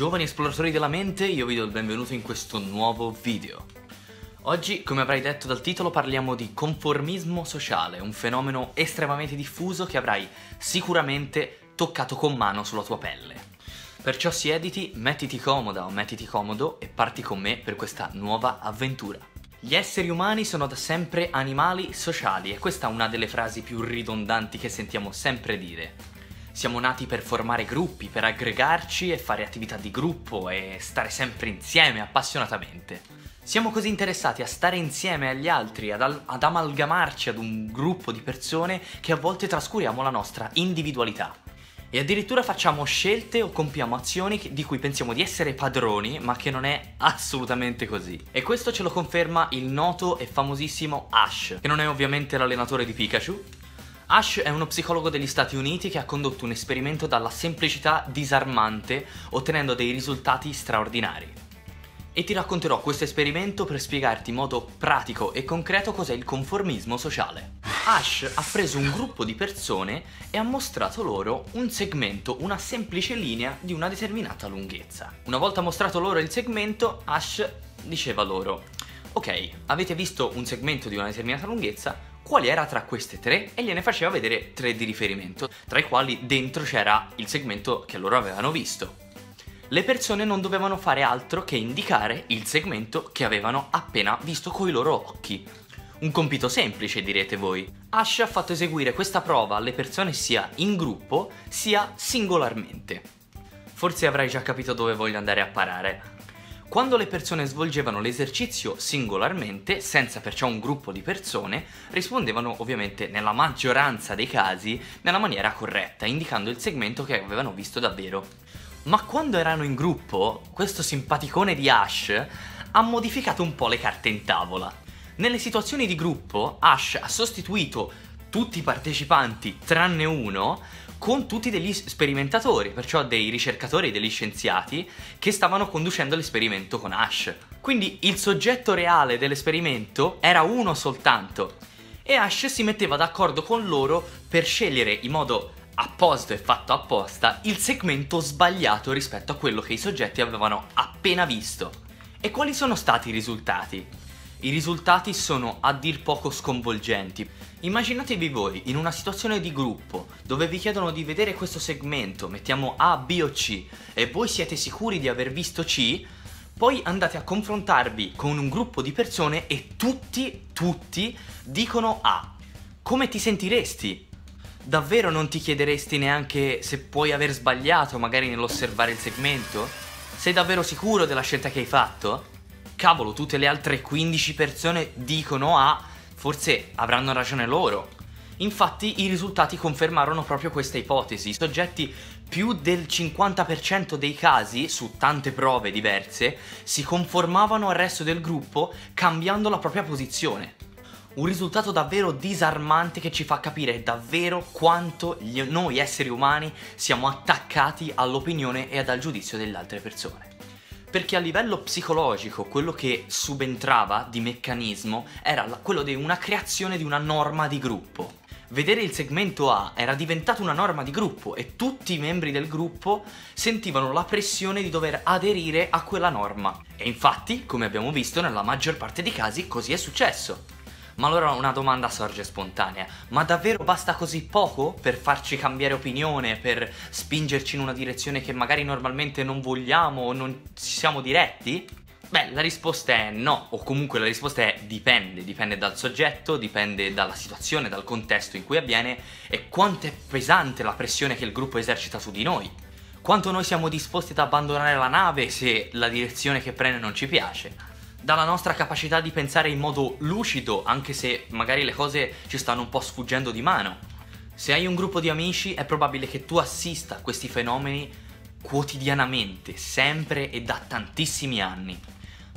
Giovani esploratori della mente, io vi do il benvenuto in questo nuovo video. Oggi, come avrai detto dal titolo, parliamo di conformismo sociale, un fenomeno estremamente diffuso che avrai sicuramente toccato con mano sulla tua pelle. Perciò siediti, mettiti comoda o mettiti comodo e parti con me per questa nuova avventura. Gli esseri umani sono da sempre animali sociali e questa è una delle frasi più ridondanti che sentiamo sempre dire. Siamo nati per formare gruppi, per aggregarci e fare attività di gruppo e stare sempre insieme appassionatamente. Siamo così interessati a stare insieme agli altri, ad, al- ad amalgamarci ad un gruppo di persone che a volte trascuriamo la nostra individualità. E addirittura facciamo scelte o compiamo azioni di cui pensiamo di essere padroni, ma che non è assolutamente così. E questo ce lo conferma il noto e famosissimo Ash, che non è ovviamente l'allenatore di Pikachu. Ash è uno psicologo degli Stati Uniti che ha condotto un esperimento dalla semplicità disarmante, ottenendo dei risultati straordinari. E ti racconterò questo esperimento per spiegarti in modo pratico e concreto cos'è il conformismo sociale. Ash ha preso un gruppo di persone e ha mostrato loro un segmento, una semplice linea di una determinata lunghezza. Una volta mostrato loro il segmento, Ash diceva loro Ok, avete visto un segmento di una determinata lunghezza? Quali era tra queste tre? E gliene faceva vedere tre di riferimento, tra i quali dentro c'era il segmento che loro avevano visto le persone non dovevano fare altro che indicare il segmento che avevano appena visto coi loro occhi. Un compito semplice, direte voi. Ash ha fatto eseguire questa prova alle persone sia in gruppo sia singolarmente. Forse avrai già capito dove voglio andare a parare. Quando le persone svolgevano l'esercizio singolarmente, senza perciò un gruppo di persone, rispondevano ovviamente nella maggioranza dei casi nella maniera corretta, indicando il segmento che avevano visto davvero. Ma quando erano in gruppo, questo simpaticone di Ash ha modificato un po' le carte in tavola. Nelle situazioni di gruppo, Ash ha sostituito tutti i partecipanti tranne uno con tutti degli sperimentatori, perciò dei ricercatori e degli scienziati che stavano conducendo l'esperimento con Ash. Quindi il soggetto reale dell'esperimento era uno soltanto e Ash si metteva d'accordo con loro per scegliere in modo apposito e fatto apposta il segmento sbagliato rispetto a quello che i soggetti avevano appena visto. E quali sono stati i risultati? I risultati sono a dir poco sconvolgenti. Immaginatevi voi in una situazione di gruppo dove vi chiedono di vedere questo segmento, mettiamo A, B o C, e voi siete sicuri di aver visto C, poi andate a confrontarvi con un gruppo di persone e tutti, tutti dicono A. Come ti sentiresti? davvero non ti chiederesti neanche se puoi aver sbagliato magari nell'osservare il segmento? Sei davvero sicuro della scelta che hai fatto? Cavolo, tutte le altre 15 persone dicono A, forse avranno ragione loro. Infatti i risultati confermarono proprio questa ipotesi. I soggetti più del 50% dei casi, su tante prove diverse, si conformavano al resto del gruppo cambiando la propria posizione. Un risultato davvero disarmante che ci fa capire davvero quanto noi esseri umani siamo attaccati all'opinione e al giudizio delle altre persone. Perché a livello psicologico quello che subentrava di meccanismo era quello di una creazione di una norma di gruppo. Vedere il segmento A era diventato una norma di gruppo e tutti i membri del gruppo sentivano la pressione di dover aderire a quella norma. E infatti, come abbiamo visto, nella maggior parte dei casi così è successo. Ma allora una domanda sorge spontanea, ma davvero basta così poco per farci cambiare opinione, per spingerci in una direzione che magari normalmente non vogliamo o non siamo diretti? Beh, la risposta è no, o comunque la risposta è dipende, dipende dal soggetto, dipende dalla situazione, dal contesto in cui avviene e quanto è pesante la pressione che il gruppo esercita su di noi. Quanto noi siamo disposti ad abbandonare la nave se la direzione che prende non ci piace dalla nostra capacità di pensare in modo lucido, anche se magari le cose ci stanno un po' sfuggendo di mano. Se hai un gruppo di amici è probabile che tu assista a questi fenomeni quotidianamente, sempre e da tantissimi anni.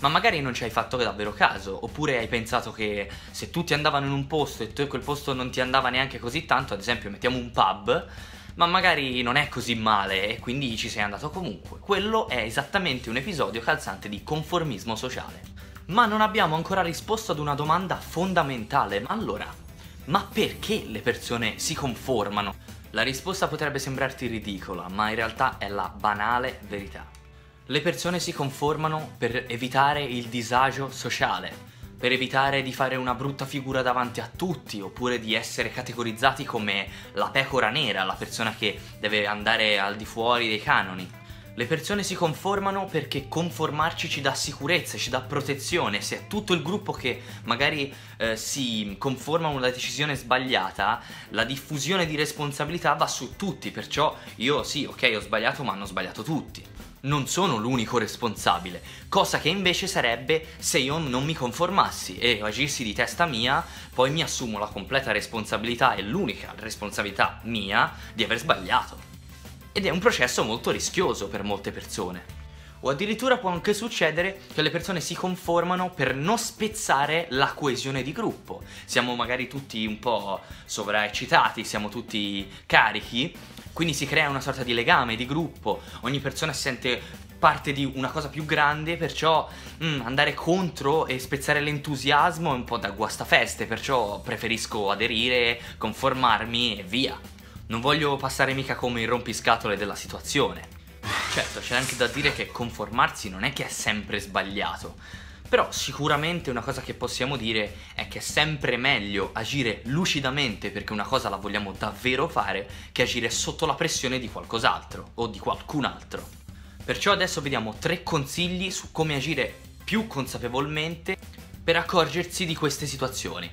Ma magari non ci hai fatto davvero caso, oppure hai pensato che se tutti andavano in un posto e tu quel posto non ti andava neanche così tanto, ad esempio mettiamo un pub, ma magari non è così male e quindi ci sei andato comunque. Quello è esattamente un episodio calzante di conformismo sociale. Ma non abbiamo ancora risposto ad una domanda fondamentale. Ma allora, ma perché le persone si conformano? La risposta potrebbe sembrarti ridicola, ma in realtà è la banale verità. Le persone si conformano per evitare il disagio sociale, per evitare di fare una brutta figura davanti a tutti, oppure di essere categorizzati come la pecora nera, la persona che deve andare al di fuori dei canoni. Le persone si conformano perché conformarci ci dà sicurezza, ci dà protezione. Se è tutto il gruppo che magari eh, si conforma a una decisione sbagliata, la diffusione di responsabilità va su tutti. Perciò io sì, ok, ho sbagliato, ma hanno sbagliato tutti non sono l'unico responsabile, cosa che invece sarebbe se io non mi conformassi e agissi di testa mia, poi mi assumo la completa responsabilità e l'unica responsabilità mia di aver sbagliato. Ed è un processo molto rischioso per molte persone. O addirittura può anche succedere che le persone si conformano per non spezzare la coesione di gruppo. Siamo magari tutti un po' sovraeccitati, siamo tutti carichi quindi si crea una sorta di legame, di gruppo, ogni persona si sente parte di una cosa più grande, perciò mm, andare contro e spezzare l'entusiasmo è un po' da guastafeste, perciò preferisco aderire, conformarmi e via. Non voglio passare mica come il rompiscatole della situazione. Certo, c'è anche da dire che conformarsi non è che è sempre sbagliato. Però sicuramente una cosa che possiamo dire è che è sempre meglio agire lucidamente perché una cosa la vogliamo davvero fare che agire sotto la pressione di qualcos'altro o di qualcun altro. Perciò adesso vediamo tre consigli su come agire più consapevolmente per accorgersi di queste situazioni.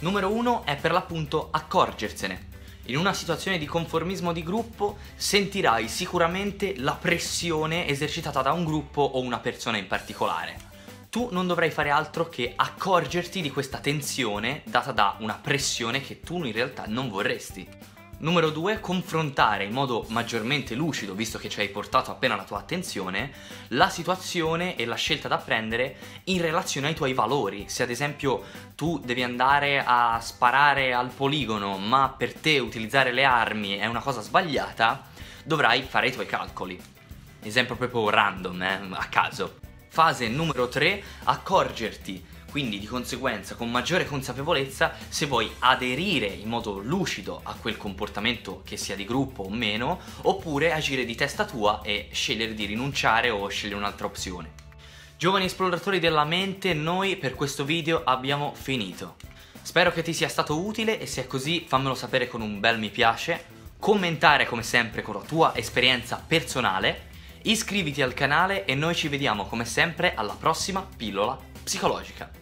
Numero uno è per l'appunto accorgersene. In una situazione di conformismo di gruppo sentirai sicuramente la pressione esercitata da un gruppo o una persona in particolare tu non dovrai fare altro che accorgerti di questa tensione data da una pressione che tu in realtà non vorresti. Numero 2, confrontare in modo maggiormente lucido, visto che ci hai portato appena la tua attenzione, la situazione e la scelta da prendere in relazione ai tuoi valori. Se ad esempio tu devi andare a sparare al poligono, ma per te utilizzare le armi è una cosa sbagliata, dovrai fare i tuoi calcoli. Esempio proprio random, eh, a caso. Fase numero 3, accorgerti quindi di conseguenza con maggiore consapevolezza se vuoi aderire in modo lucido a quel comportamento che sia di gruppo o meno oppure agire di testa tua e scegliere di rinunciare o scegliere un'altra opzione. Giovani esploratori della mente, noi per questo video abbiamo finito. Spero che ti sia stato utile e se è così fammelo sapere con un bel mi piace, commentare come sempre con la tua esperienza personale Iscriviti al canale e noi ci vediamo come sempre alla prossima pillola psicologica.